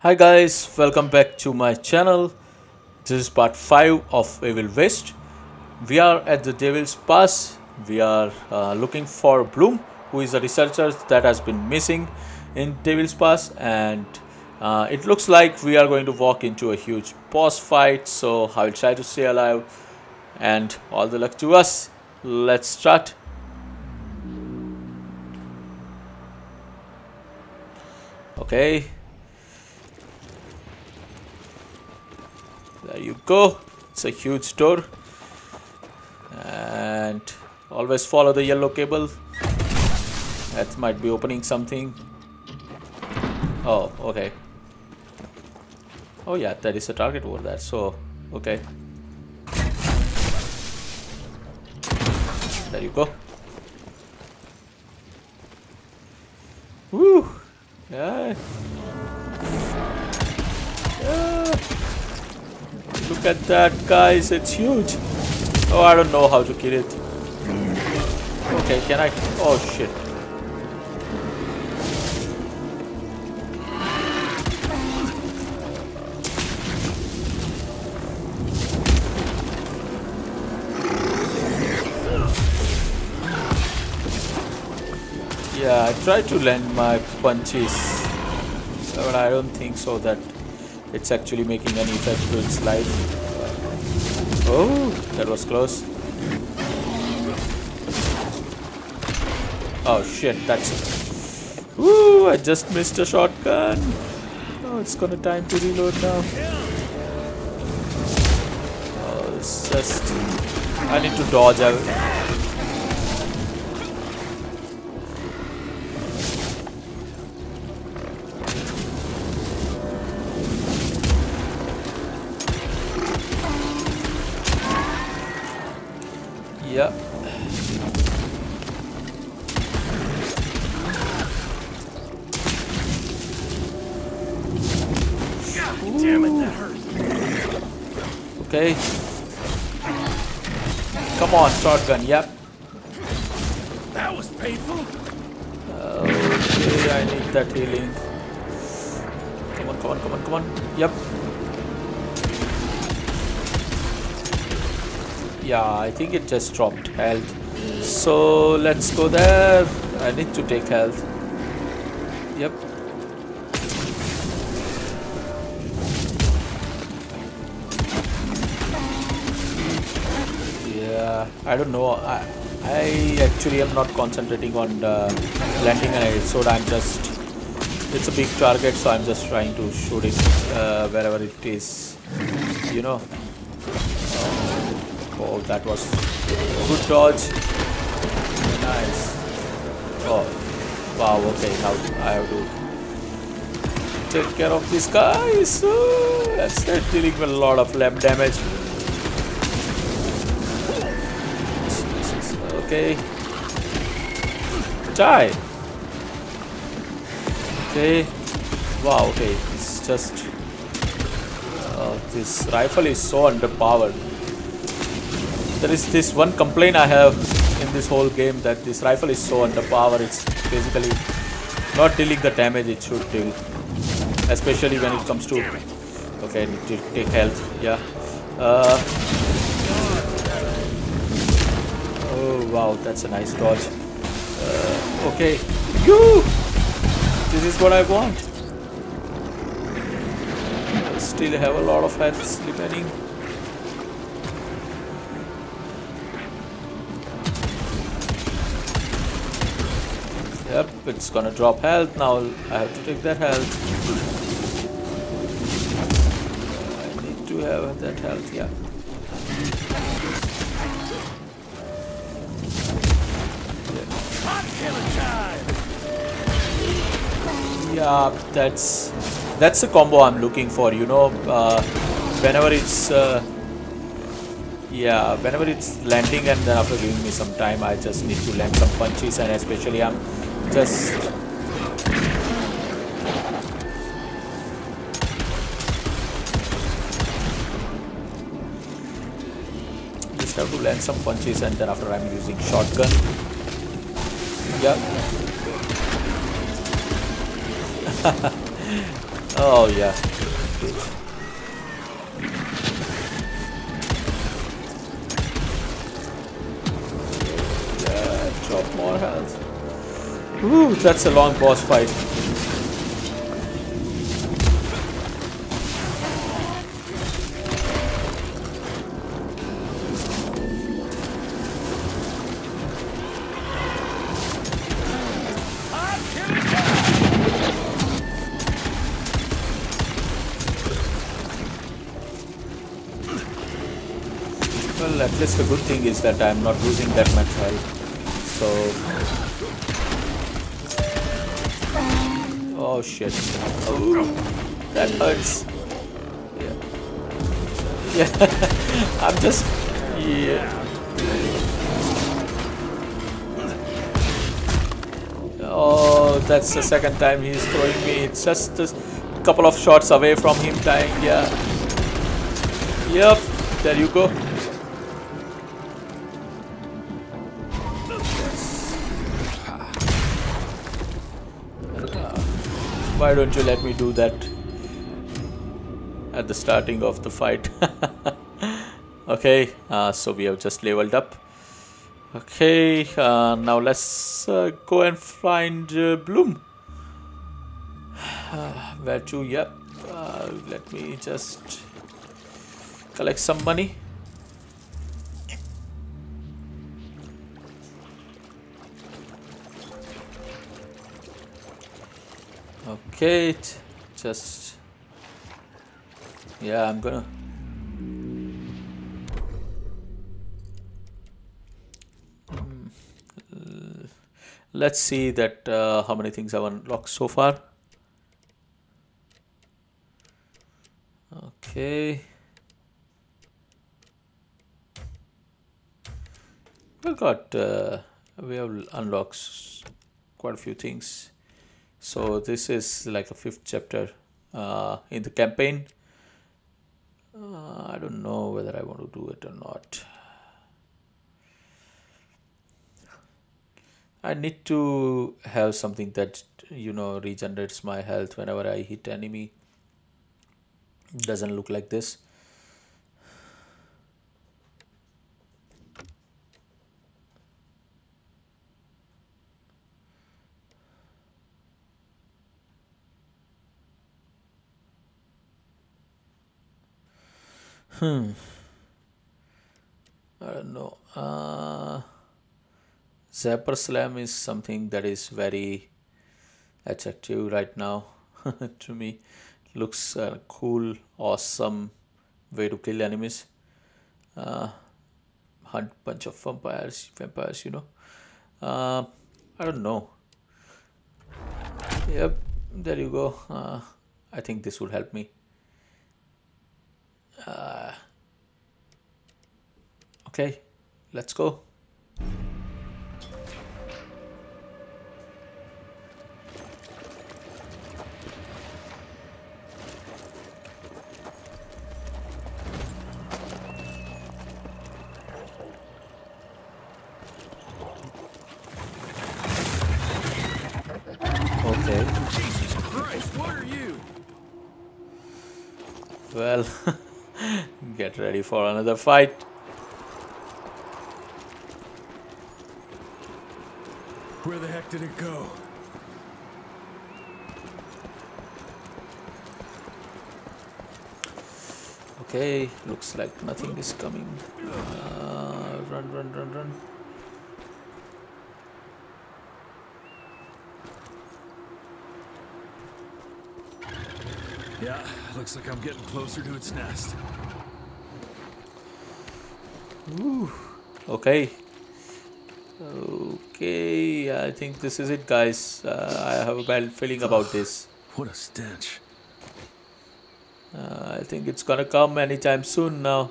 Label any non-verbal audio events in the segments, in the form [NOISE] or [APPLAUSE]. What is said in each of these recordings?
Hi guys, welcome back to my channel. This is part 5 of Evil West. We are at the Devil's Pass. We are uh, looking for Bloom, who is a researcher that has been missing in Devil's Pass, and uh, it looks like we are going to walk into a huge boss fight. So I will try to stay alive, and all the luck to us. Let's start. Okay, there you go. It's a huge door. And always follow the yellow cable. That might be opening something. Oh okay. Oh yeah that is a target over there so okay. There you go. Woo! Yeah. Yeah. Look at that, guys. It's huge. Oh, I don't know how to kill it. Okay, can I? Oh, shit. Yeah, I tried to land my punches, but I don't think so that it's actually making any effect to its life. Oh, that was close. Oh shit, that's... Woo, I just missed a shotgun. Oh, it's gonna time to reload now. Oh, it's just... I need to dodge out. Yep. Damn it, that hurt. Okay. Come on, shotgun. Yep. That was painful. Okay, I need that healing. Come on, come on, come on, come on. Yep. Yeah, I think it just dropped health. So let's go there. I need to take health. Yep. Yeah, I don't know. I, I actually am not concentrating on uh, landing an so I'm just. It's a big target, so I'm just trying to shoot it uh, wherever it is. You know. Oh, that was good dodge. Nice. Oh, wow. Okay, now I have to take care of these guys. Oh, that's that's dealing a lot of lab damage. Okay. Die. Okay. Wow. Okay. It's just. Uh, this rifle is so underpowered. There is this one complaint I have in this whole game that this rifle is so underpowered. It's basically not dealing the damage it should deal, especially when it comes to. Okay, I need to take health. Yeah. Uh, oh wow, that's a nice dodge. Uh, okay. You. This is what I want. I still have a lot of health remaining. It's gonna drop health now. I have to take that health. I need to have that health, yeah. Yeah, that's that's the combo I'm looking for. You know, uh, whenever it's uh, yeah, whenever it's landing and then after giving me some time, I just need to land some punches and especially I'm just just have to land some punches and then after I'm using shotgun. Yeah. [LAUGHS] Oh. Yeah, Ooh, that's a long boss fight. Well, at least the good thing is that I'm not losing that much health. So. Oh shit. Oh, that hurts. Yeah. Yeah. [LAUGHS] I'm just. Yeah. Oh, that's the second time he's throwing me. It's just a couple of shots away from him dying. Yeah. Yep. There you go. Why don't you let me do that at the starting of the fight? [LAUGHS] okay, uh, so we have just leveled up. Okay, uh, now let's uh, go and find uh, Bloom. [SIGHS] Where to? Yep. Uh, let me just collect some money. Okay, just yeah, I'm gonna. Hmm, Let's see that uh, how many things I've unlocked so far. Okay. We've got uh, we have unlocked quite a few things. So this is like a fifth chapter uh, in the campaign. Uh, I don't know whether I want to do it or not. I need to have something that you know regenerates my health whenever I hit enemy. Doesn't look like this. Hmm. I don't know. Uh, Zapper Slam is something that is very attractive right now [LAUGHS] to me. Looks uh, cool, awesome way to kill enemies. Uh, hunt bunch of vampires, vampires, you know. Uh, I don't know. Yep, there you go. Uh, I think this would help me. Uh, okay, let's go. Okay. Jesus Christ, what are you? Well, [LAUGHS] get ready for another fight. Where the heck did it go? Okay, looks like nothing is coming. Uh, run, run, run, run. Yeah, looks like I'm getting closer to its nest. Okay. Okay, I think this is it, guys. Uh, I have a bad feeling about this. What a stench. Uh, I think it's gonna come anytime soon now.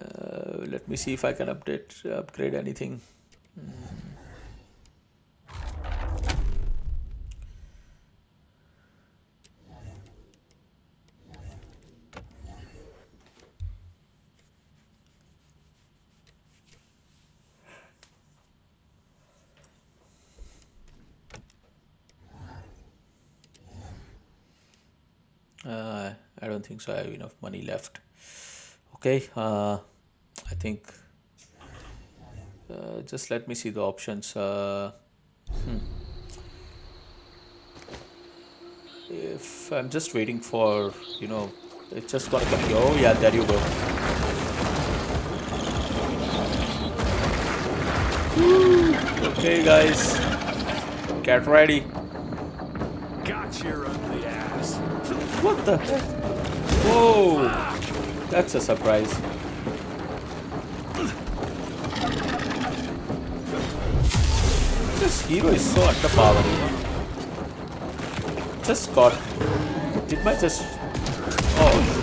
Uh, let me see if I can update, upgrade anything. don't think so. I have enough money left. Okay, uh, I think uh, just let me see the options. Uh, hmm. If I'm just waiting for, you know, it's just gonna come. Oh yeah, there you go. Woo. Okay, guys, get ready. Got you your ugly ass. What the heck? Whoa! That's a surprise. This hero is so underpowered? Just got. Did my just. Oh.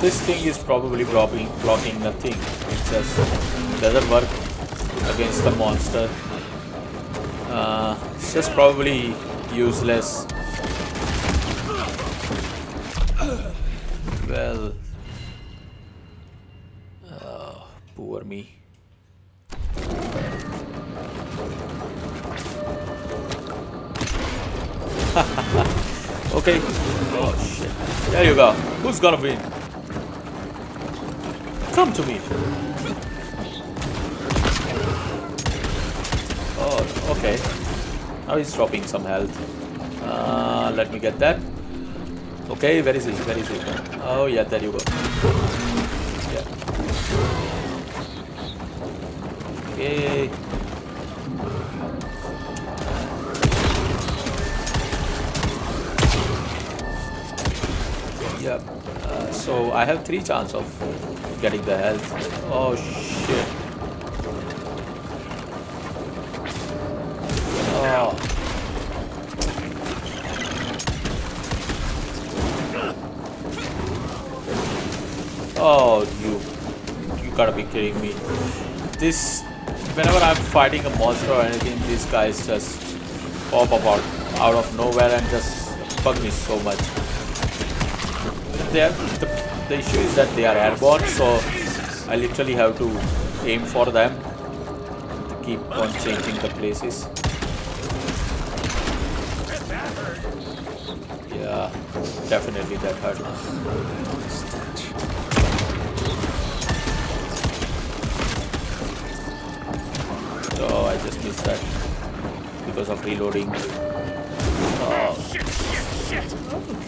This thing is probably blocking, blocking nothing. It just doesn't work against the monster. Uh, just probably useless. Well, oh, poor me. [LAUGHS] okay. Oh shit. There you go. Who's gonna win? Come to me. Oh, okay. Now he's dropping some health. Uh, let me get that. Okay, where is he? Where is he? Oh, yeah, there you go. Yeah. Okay. Yep. Uh, so I have three chance of getting the health. Oh shit. This, whenever I'm fighting a monster or anything, these guys just pop up out, out of nowhere and just bug me so much. They are, the, the issue is that they are airborne, so I literally have to aim for them to keep on changing the places. Yeah, definitely that hurt. Because of reloading. Oh.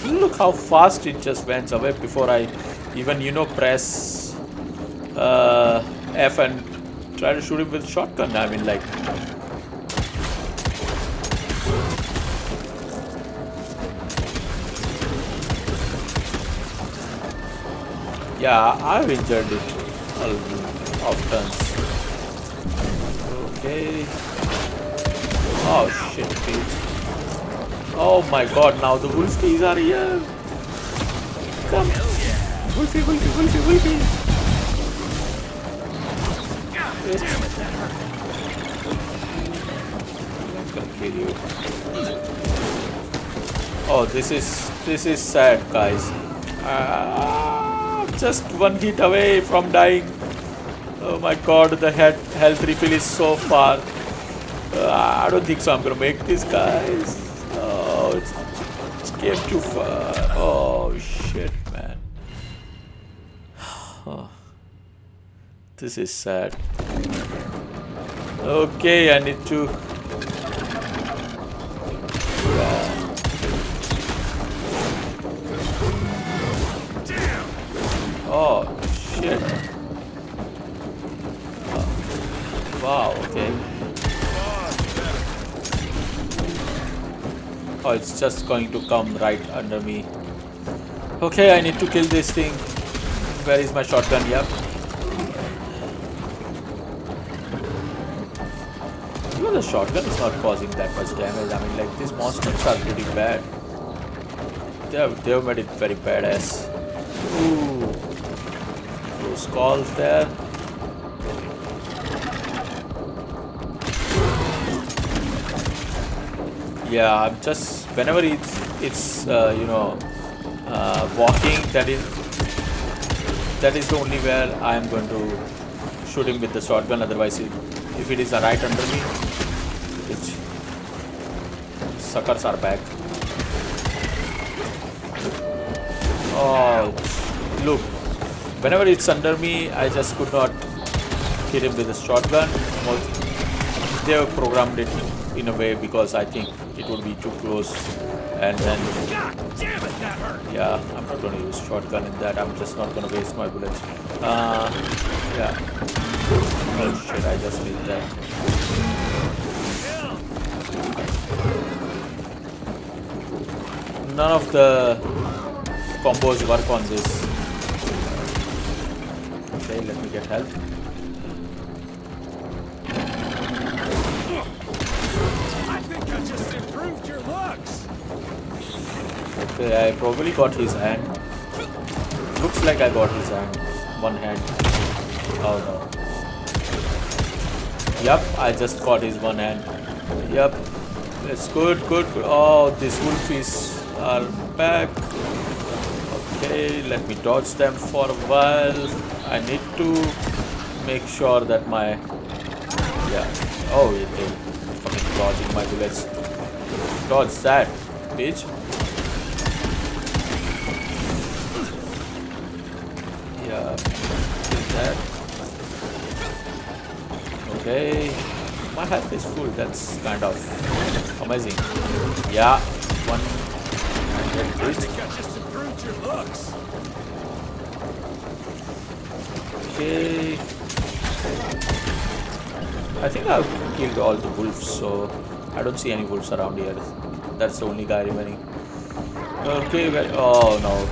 Look how fast it just went away before I even, you know, press uh, F and try to shoot him with shotgun. I mean, like, Yeah, I've injured it a often. Okay. Oh shit, dude. Oh my god, now the wolfies are here. Come. Wolfie, wolfie, wolfie, wolfie. I'm gonna kill you. Oh, this is this is sad, guys. Ah, just one hit away from dying. Oh my god, the health refill is so far. Uh, I don't think so. I'm gonna make this, guys. Oh, it's, it's came too far. Oh shit, man. Oh, this is sad. Okay, I need to. Oh shit. Oh, wow, okay. Oh, it's just going to come right under me. Okay, I need to kill this thing. Where is my shotgun? Yep. Even the shotgun is not causing that much damage. I mean, like, these monsters are pretty bad. They have, they have made it very badass. Ooh. Those skulls there. Yeah, I'm just whenever it's it's uh, you know uh, walking that is that is the only where I am going to shoot him with the shotgun. Otherwise, it, if it is right under me, it's suckers are back. Oh, look. Whenever it's under me, I just could not hit him with a shotgun. They have programmed it in a way because I think it would be too close. And then, it, yeah, I'm not to use shotgun in that. I'm just not to waste my bullets. Uh, yeah. Oh shit, I just did that. None of the combos work on this. Okay, let me get help. Okay, uh, I probably got his hand. Looks like I got his hand. One hand. Oh no. Yup, I just got his one hand. Yup. It's good, good, good. Oh, these wolfies are back. Okay, let me dodge them for a while. I need to make sure that my yeah. Oh, it did. Fucking dodging my bullets. Dodge that, bitch. Okay, my health is full. That's kind of amazing. Yeah, one I think I. Okay. I think I've killed all the wolves, so I don't see any wolves around here. That's the only guy remaining. Okay, well, oh no.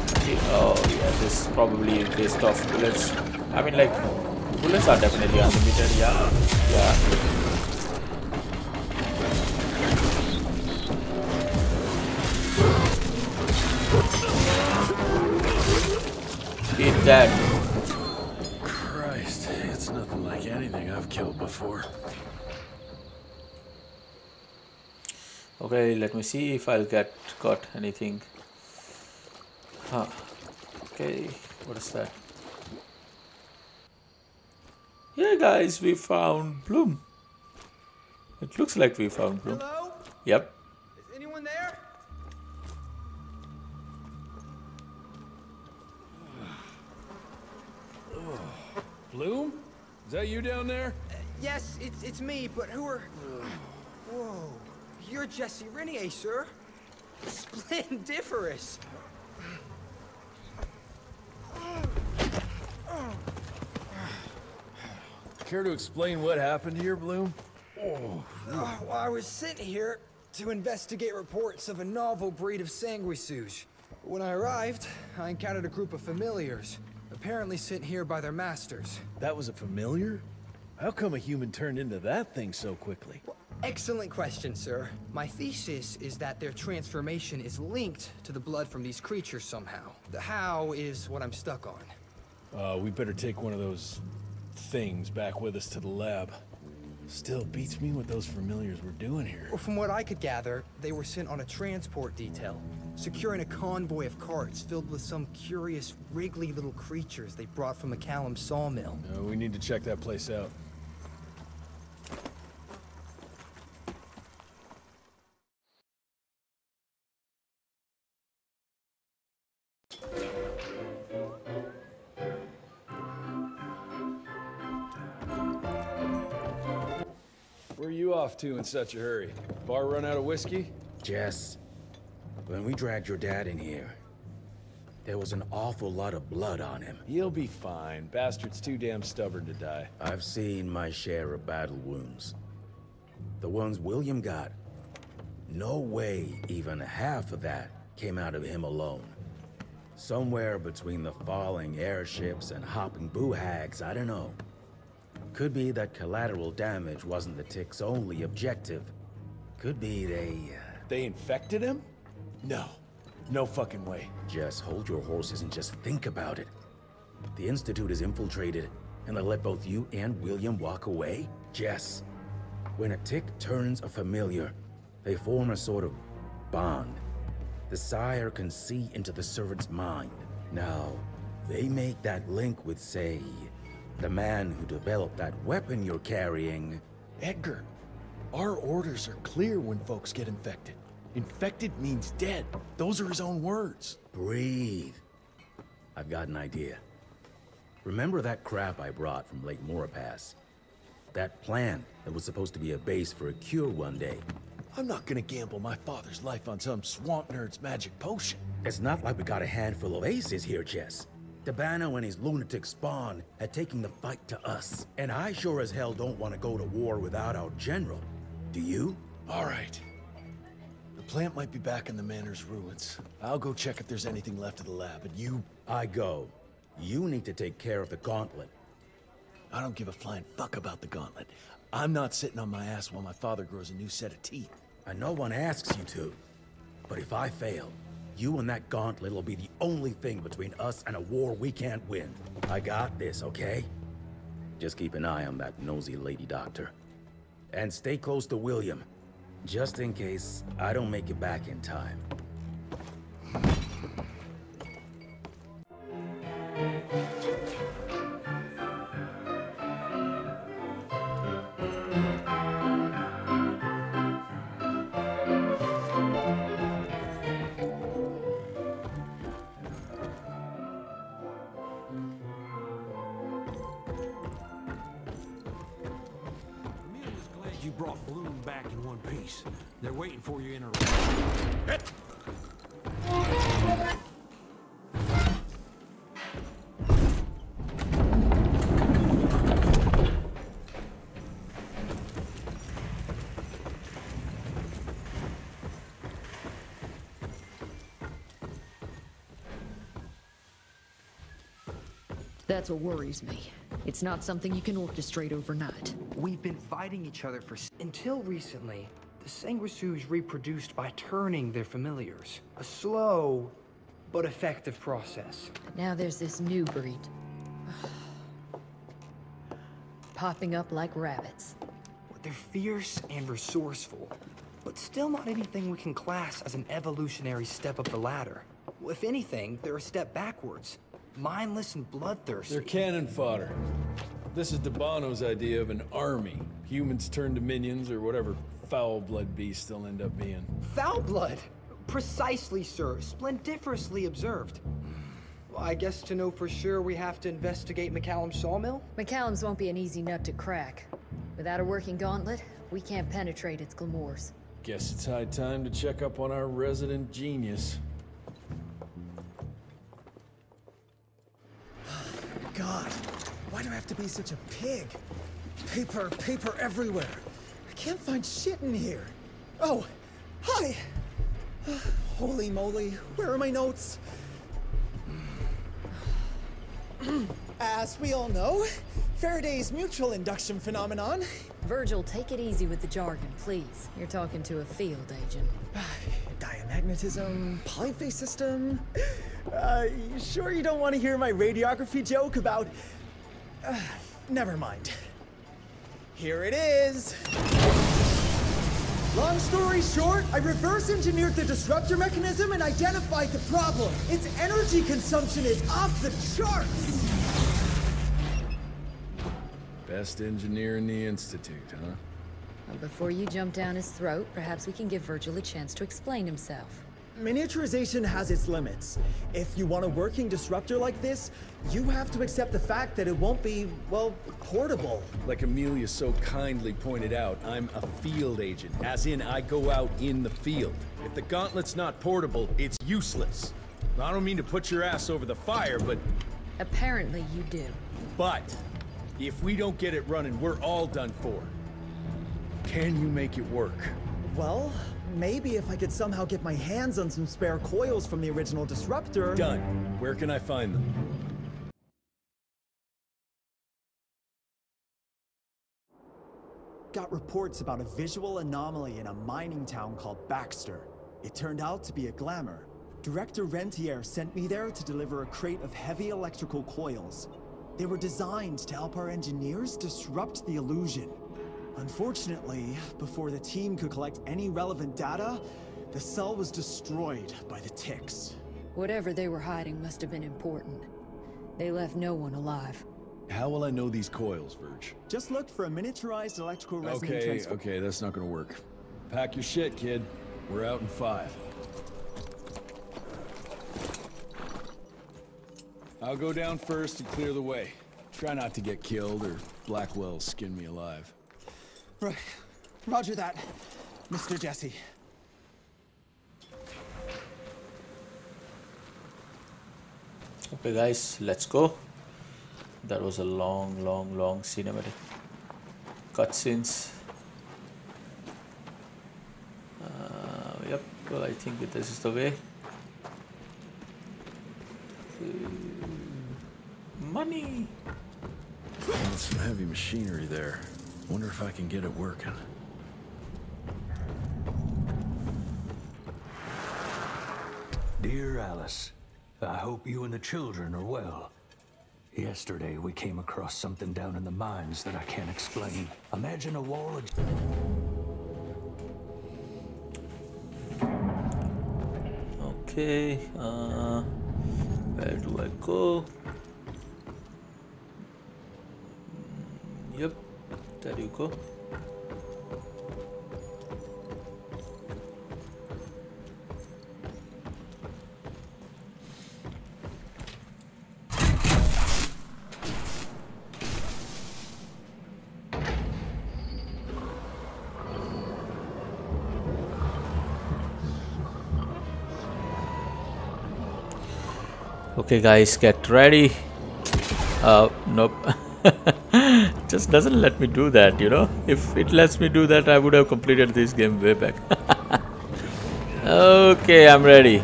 Oh yeah, this is probably waste of bullets. I mean, like, bullets are definitely unlimited. Yeah, yeah. Eat that. Christ, it's nothing like anything I've killed before. Okay, let me see if I'll get caught anything. Huh. Okay, what is that? Yeah, guys, we found Bloom. It looks like we found Bloom. Hello? Yep. Is anyone there? Bloom? Is that you down there? Uh, yes, it's it's me, but who are... Whoa. You're Jesse Rentier, sir. Splendiferous. Care to explain what happened here, Bloom? Uh, well, I was sent here to investigate reports of a novel breed of sanguisuge. When I arrived, I encountered a group of familiars, apparently sent here by their masters. That was a familiar? How come a human turned into that thing so quickly? Excellent question, sir. My thesis is that their transformation is linked to the blood from these creatures somehow. The how is what I'm stuck on. Uh, we better take one of those things back with us to the lab. Still beats me what those familiars were doing here. Well, from what I could gather, they were sent on a transport detail, securing a convoy of carts filled with some curious, wriggly little creatures they brought from McCallum sawmill. Uh, we need to check that place out. Where are you off to in such a hurry? Bar run out of whiskey? Jess, when we dragged your dad in here, there was an awful lot of blood on him. He'll be fine. Bastard's too damn stubborn to die. I've seen my share of battle wounds. The ones William got, no way even half of that came out of him alone. Somewhere between the falling airships and hopping boo hags, I don't know. Could be that collateral damage wasn't the tick's only objective. Could be they. uh, They infected him? No. No fucking way. Just hold your horses and just think about it. The Institute is infiltrated, and they let both you and William walk away? Jess, when a tick turns a familiar, they form a sort of bond. The sire can see into the servant's mind. Now, they make that link with, say, the man who developed that weapon you're carrying. Edgar, our orders are clear when folks get infected. Infected means dead. Those are his own words. Breathe. I've got an idea. Remember that crap I brought from Lake Morapass? That plan that was supposed to be a base for a cure one day. I'm not gonna gamble my father's life on some swamp nerd's magic potion. It's not like we got a handful of aces here, Jess. Dabano and his lunatic spawn had taken the fight to us. And I sure as hell don't want to go to war without our general. Do you? All right. The plant might be back in the manor's ruins. I'll go check if there's anything left of the lab, and you... I go. You need to take care of the gauntlet. I don't give a flying fuck about the gauntlet. I'm not sitting on my ass while my father grows a new set of teeth. And no one asks you to. But if I fail, you and that gauntlet will be the only thing between us and a war we can't win. I got this, okay? Just keep an eye on that nosy lady doctor. And stay close to William, just in case I don't make it back in time. That's what worries me. It's not something you can orchestrate overnight. We've been fighting each other for until recently. The Sanguisuges reproduced by turning their familiars. A slow but effective process. But now there's this new breed. [SIGHS] Popping up like rabbits. They're fierce and resourceful, but still not anything we can class as an evolutionary step up the ladder. If anything, they're a step backwards. Mindless and bloodthirsty. They're cannon fodder. This is Dabano's idea of an army. Humans turned to minions or whatever foul blood beasts they'll end up being. Foul blood! Precisely, sir. Splendiferously observed. Well, I guess to know for sure we have to investigate McCallum's sawmill? McCallum's won't be an easy nut to crack. Without a working gauntlet, we can't penetrate its glamours. Guess it's high time to check up on our resident genius. God, why do I have to be such a pig? Paper, paper everywhere. I can't find shit in here. Oh, hi! [SIGHS] Holy moly, where are my notes? [SIGHS] As we all know, Faraday's mutual induction phenomenon. Virgil, take it easy with the jargon, please. You're talking to a field agent. [SIGHS] Diamagnetism, polyphase system. Uh, you sure you don't want to hear my radiography joke about. Uh, never mind. Here it is. Long story short, I reverse engineered the disruptor mechanism and identified the problem. Its energy consumption is off the charts. Best engineer in the Institute, huh? Well, before you jump down his throat, perhaps we can give Virgil a chance to explain himself. Miniaturization has its limits. If you want a working disruptor like this, you have to accept the fact that it won't be, well, portable. Like Amelia so kindly pointed out, I'm a field agent, as in I go out in the field. If the gauntlet's not portable, it's useless. I don't mean to put your ass over the fire, but Apparently you do. but if we don't get it running, we're all done for. Can you make it work? Well, maybe if I could somehow get my hands on some spare coils from the original disruptor. Done. Where can I find them? Got reports about a visual anomaly in a mining town called Baxter. It turned out to be a glamour. Director Rentier sent me there to deliver a crate of heavy electrical coils. They were designed to help our engineers disrupt the illusion. Unfortunately, before the team could collect any relevant data, the cell was destroyed by the ticks. Whatever they were hiding must have been important. They left no one alive. How will I know these coils, Verge? Just look for a miniaturized electrical resonant Okay, transfer. okay, that's not gonna work. Pack your shit, kid. We're out in five. I'll go down first and clear the way. Try not to get killed or Blackwell skin me alive. Right. Roger that, Mr. Jesse. Okay guys, let's go. That was a long, long, long cinematic cutscenes. Uh, yep, well, I think this is the way. money! some heavy machinery there. Wonder if I can get it working. Dear Alice, I hope you and the children are well. Yesterday, we came across something down in the mines that I can't explain. Imagine a wall of... Okay, uh, where do I go? Mm, yep, go. okay guys get ready uh nope [LAUGHS] just doesn't let me do that you know? If it lets me do that I would have completed this game way back. [LAUGHS] Okay I'm ready.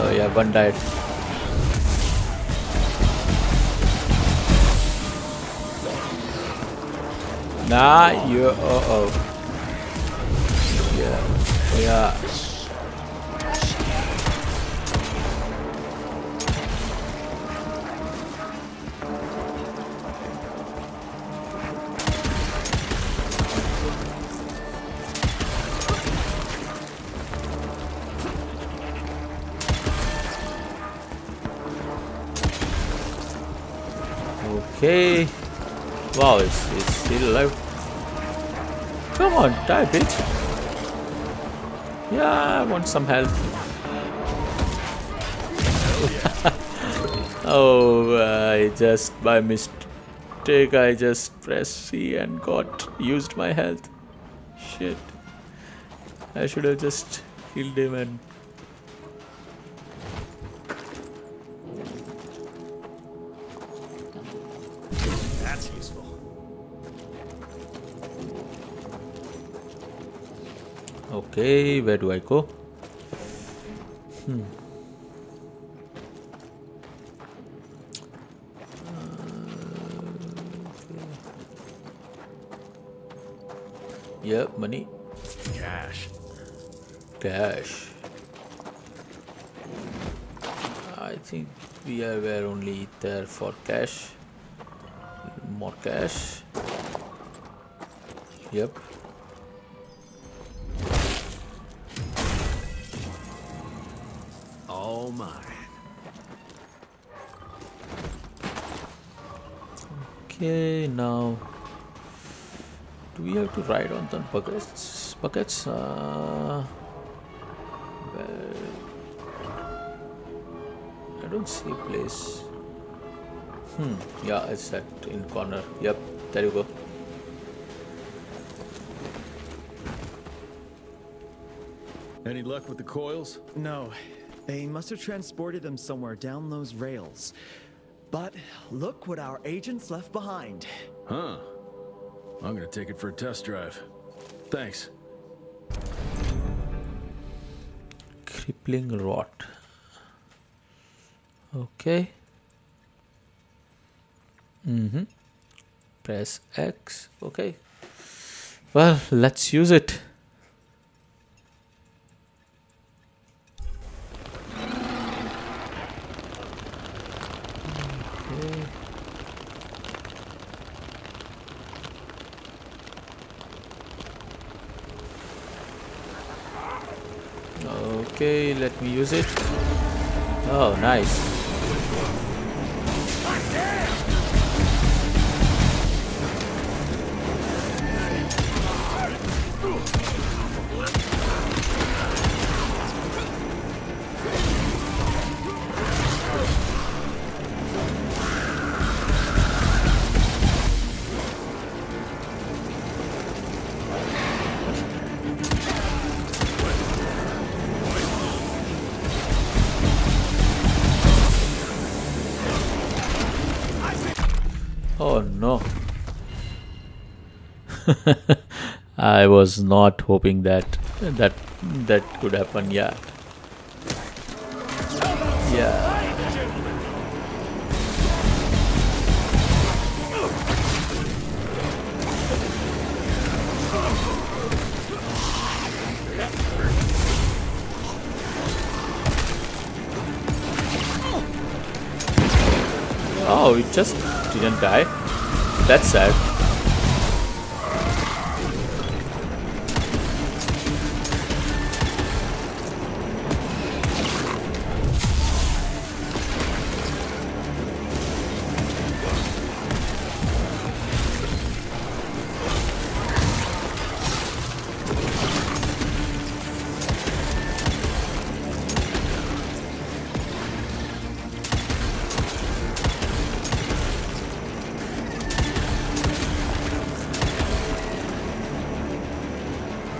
Oh yeah one died. Nah you uh oh yeah yeah Okay. Wow, it's, it's still alive. Come on, die, bitch. Yeah, I want some help. [LAUGHS] oh, I just by mistake I just pressed C and got used my health. Shit. I should have just killed him and Okay, where do I go? Hmm. Yep, money. Cash. Cash. I think we are were only there for cash. More cash. Yep. Mine. Okay, now do we have to ride on the buckets? Buckets? Uh, well, I don't see a place. Hmm. Yeah, it's that in corner. Yep. There you go. Any luck with the coils? No, they must have transported them somewhere down those rails. But look what our agents left behind. Huh. I'm gonna take it for a test drive. Thanks. Crippling rot. Okay. Mm-hmm. Press X. Okay. Well, let's use it. Okay, let me use it. Oh, nice. Oh no. [LAUGHS] I was not hoping that that that could happen. Yeah. Yeah. Oh, it just didn't die. That's sad.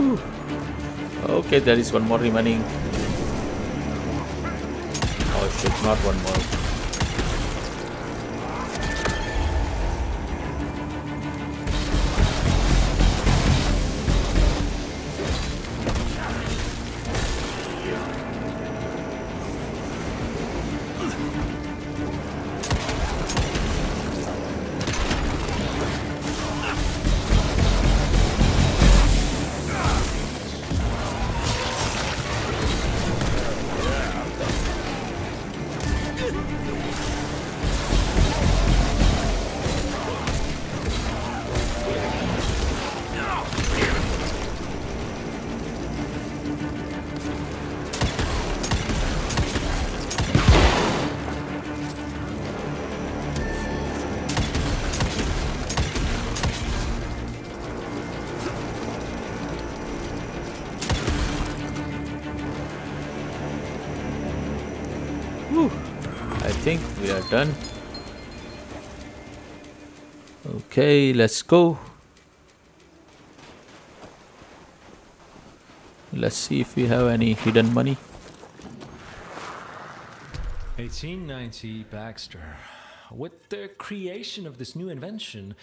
Okay, there is one more remaining. Oh shit, not one more. Think we are done. Okay, let's go. Let's see if we have any hidden money. 1890 Baxter. With the creation of this new invention,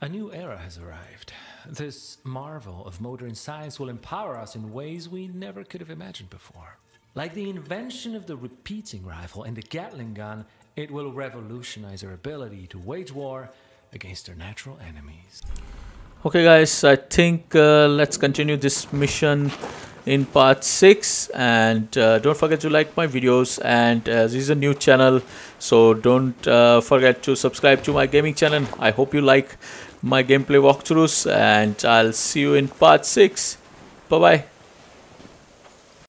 a new era has arrived. This marvel of modern science will empower us in ways we never could have imagined before. Like the invention of the repeating rifle and the Gatling gun, it will revolutionize our ability to wage war against our natural enemies. Okay, guys, I think uh, let's continue this mission in part 6 and uh, don't forget to like my videos. And uh, this is a new channel so don't uh, forget to subscribe to my gaming channel. I hope you like my gameplay walkthroughs. And i'll see you in part 6 bye bye